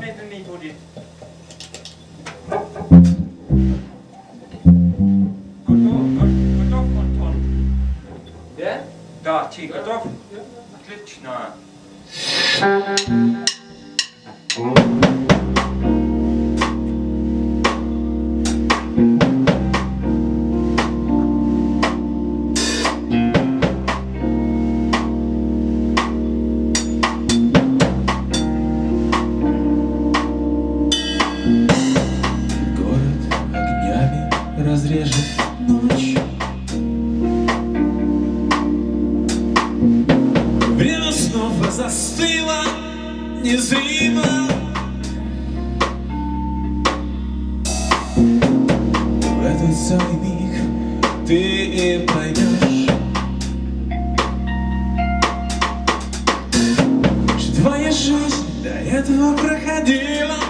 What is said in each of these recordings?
медленней будет. Готов, го- готов, Антон? Да? Да, ты готов? Отлично. Город Снова застыло незримо. В этот самый миг ты и поймешь Что твоя жизнь до этого проходила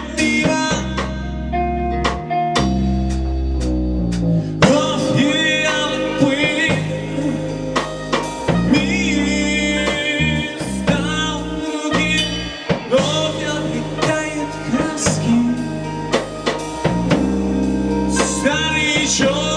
sure.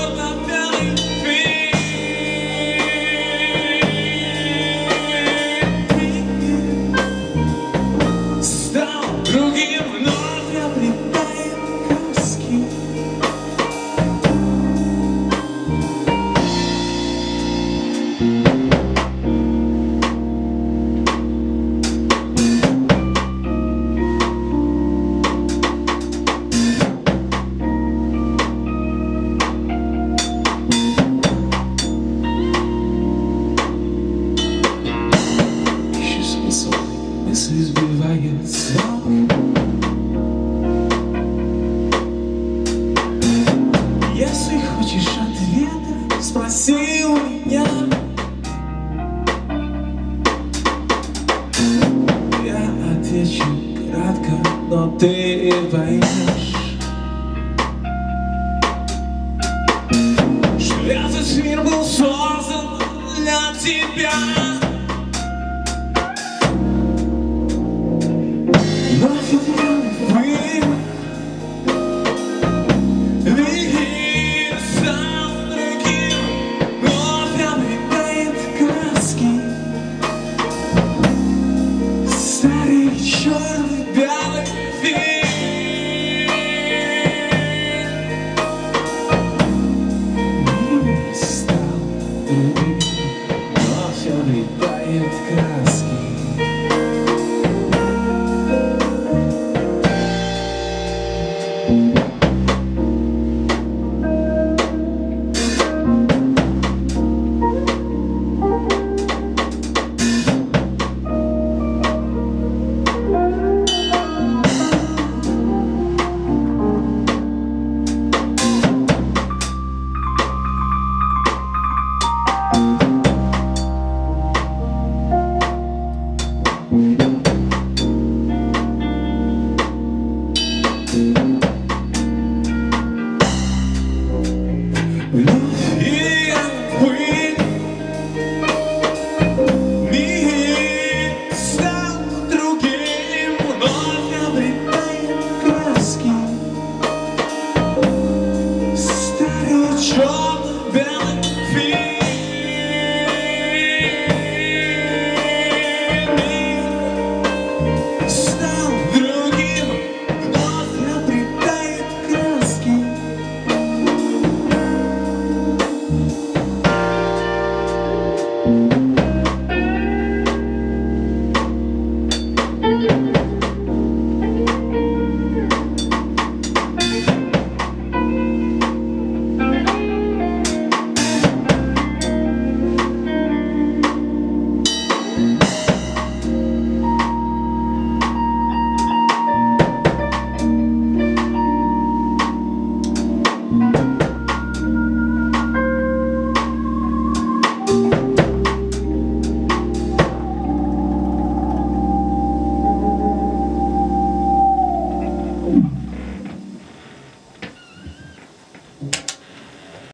Ответа, спроси у меня Я отвечу кратко, но ты поймешь Что этот мир был создан для тебя улетает краски.